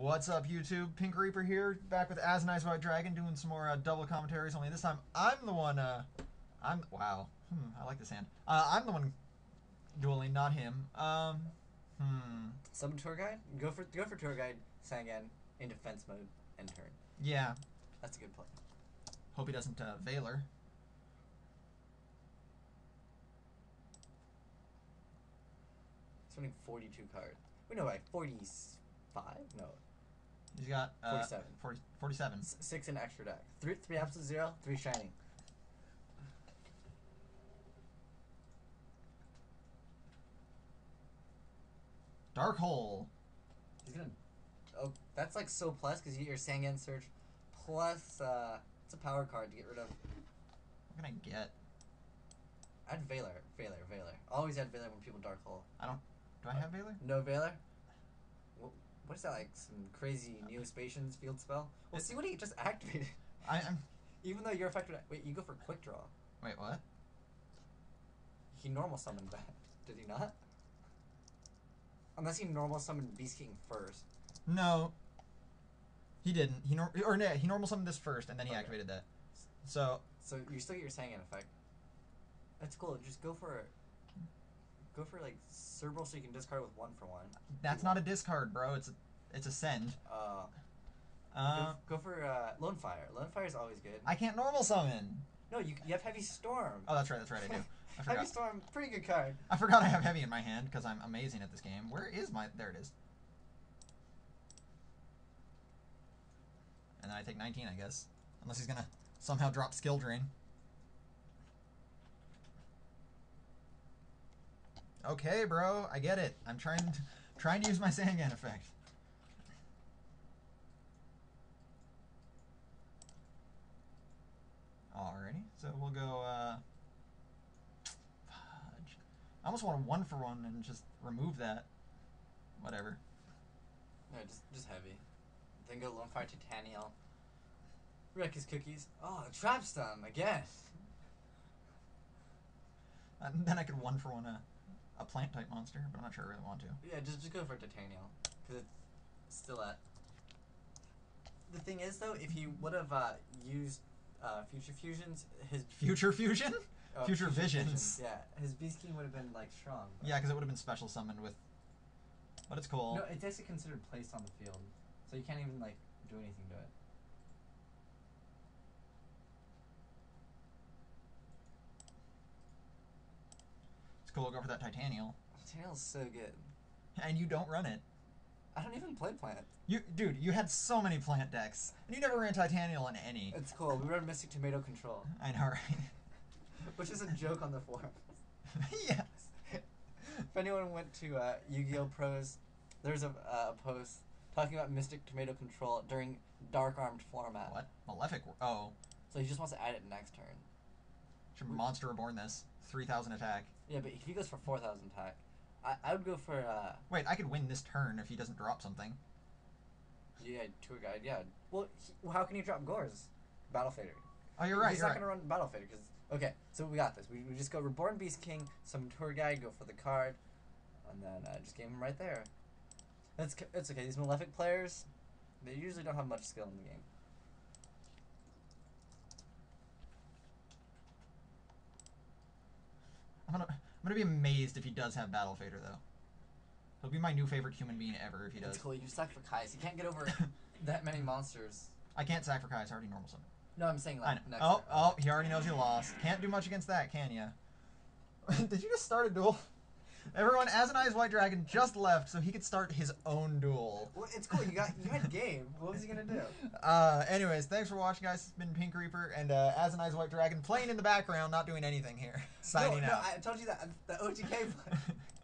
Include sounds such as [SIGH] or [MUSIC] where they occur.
What's up, YouTube? Pink Reaper here, back with As an Eyes White Dragon, doing some more uh, double commentaries. Only this time, I'm the one. Uh, I'm wow. Hmm, I like this hand. Uh, I'm the one dueling, not him. Um, hmm. Summon tour guide. Go for go for tour guide. Sangan in defense mode and turn. Yeah. That's a good play. Hope he doesn't uh, Veiler. Summoning forty-two cards. We know like forty-five. No, He's got uh, 47. 40, 47. S- six in extra deck. Three, three absolute zero, three shining. Dark Hole. He's gonna. Oh, that's like so plus because you get your Sangan search plus. uh It's a power card to get rid of. What can I get? Add Veiler, Veiler, Veiler. Always add Veiler when people dark hole. I don't. Do I have Veiler? No Veiler. Wh- What is that like? Some crazy Neo-Spacians field spell? Well, see what he just activated. I, I'm. [LAUGHS] Even though you're affected. Wait, you go for quick draw. Wait, what? He normal summoned that, [LAUGHS] did he not? Unless he normal summoned Beast King first. No. He didn't. He nor- or no, he normal summoned this first, and then he Okay. activated that. So So you still get your Sangan effect. That's cool. Just go for go for like Cerebral so you can discard with one for one. that's not a discard, bro. It's a, it's a send. Uh, Uh, go, go for uh, Lonefire. Lone Fire is always good. I can't normal summon. no, you, you have Heavy Storm. Oh, that's right. That's right. I do. [LAUGHS] I Heavy. Storm, pretty good card. I forgot I have heavy in my hand because I'm amazing at this game. Where is my? There it is. And then I take 19, I guess, unless he's gonna somehow drop skill drain. Okay, bro, I get it. I'm trying to, trying to use my Sangan effect. Alrighty, so we'll go. Uh, fudge. I almost want a one for one and just remove that. Whatever. No, just just heavy. Then go Lone Fire Tytannial. Wreck his cookies. Oh, Trap Stun again. And then I could one for one a, a plant type monster, but I'm not sure I really want to. Yeah, just just go for Tytannial because it's still at. The thing is, though, if he would have uh, used uh, Future Fusions, his Future fusion? uh, Future Visions. yeah, his Beast King would have been like strong. Yeah, because it would have been special summoned with. But it's cool. No, it's actually considered placed on the field, so you can't even like do anything to it. To go for that Tytannial. Tytannial's so good. And you don't run it. I don't even play plant. You, dude, you had so many plant decks, and you never ran Tytannial in any. It's cool. We run Mystic Tomato Control, I know, right? [LAUGHS] which is a joke on the forum. [LAUGHS] yes. if anyone went to uh, Yu-Gi-Oh! Pros, there's a uh, post talking about Mystic Tomato Control during Dark Armed format. What? Malefic. Oh, So he just wants to add it next turn. should Monster Reborn this. 3,000 attack. Yeah, but if he goes for 4,000 attack, I, I would go for, uh, Wait, I could win this turn if he doesn't drop something. yeah, Tour Guide, yeah. Well, he, well how can he drop Gorz? Battle Fader. Oh, you're right. He's you're not right. going to run Battle Fader because, okay, so we got this. We, we just go Reborn Beast King, summon Tour Guide, go for the card, and then uh, just game him right there. It's, it's okay. These Malefic players, they usually don't have much skill in the game. I'm gonna, I'm gonna be amazed if he does have Battle Fader though. He'll be my new favorite human being ever if he does. It's cool. You sacrifice. You can't get over [LAUGHS] that many monsters. I can't sacrifice. I already normal summon. No, I'm saying like next. Oh, turn. oh, he already knows you lost. Can't do much against that, can ya? [LAUGHS] Did you just start a duel? Everyone, As an Eyes White Dragon just left so he could start his own duel. Well, it's cool. You got you had game. What was he gonna do? [LAUGHS] Uh, anyways, thanks for watching, guys. It's been Pink Reaper and uh, As an Eyes White Dragon playing in the background, not doing anything here. [LAUGHS] Signing no, no, out. I told you that the OTK. [LAUGHS]